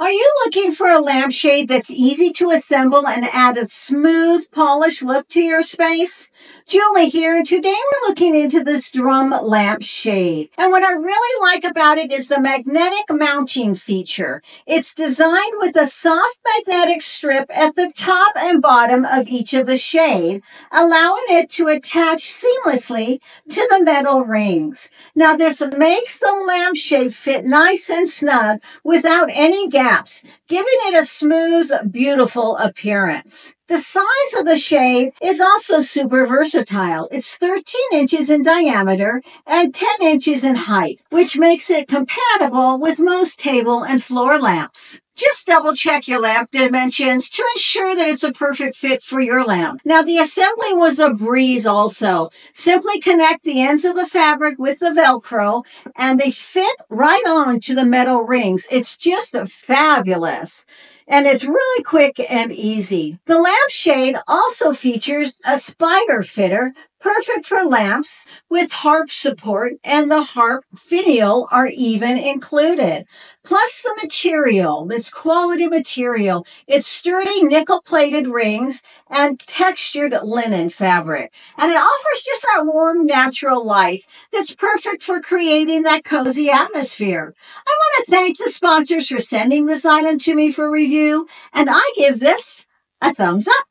Are you looking for a lampshade that's easy to assemble and add a smooth, polished look to your space? Julie here, and today we're looking into this drum lampshade. And what I really like about it is the magnetic mounting feature. It's designed with a soft magnetic strip at the top and bottom of each of the shade, allowing it to attach seamlessly to the metal rings. Now this makes the lampshade fit nice and snug without any gaps, giving it a smooth, beautiful appearance. The size of the shade is also super versatile. It's 13 inches in diameter and 10 inches in height, which makes it compatible with most table and floor lamps. Just double check your lamp dimensions to ensure that it's a perfect fit for your lamp. Now the assembly was a breeze also. Simply connect the ends of the fabric with the Velcro and they fit right on to the metal rings. It's just fabulous and it's really quick and easy. The lampshade also features a spider fitter perfect for lamps with harp support and the harp finial are even included. Plus the material, this quality material, it's sturdy nickel plated rings and textured linen fabric. And it offers just that warm natural light that's perfect for creating that cozy atmosphere. I want to thank the sponsors for sending this item to me for review and I give this a thumbs up.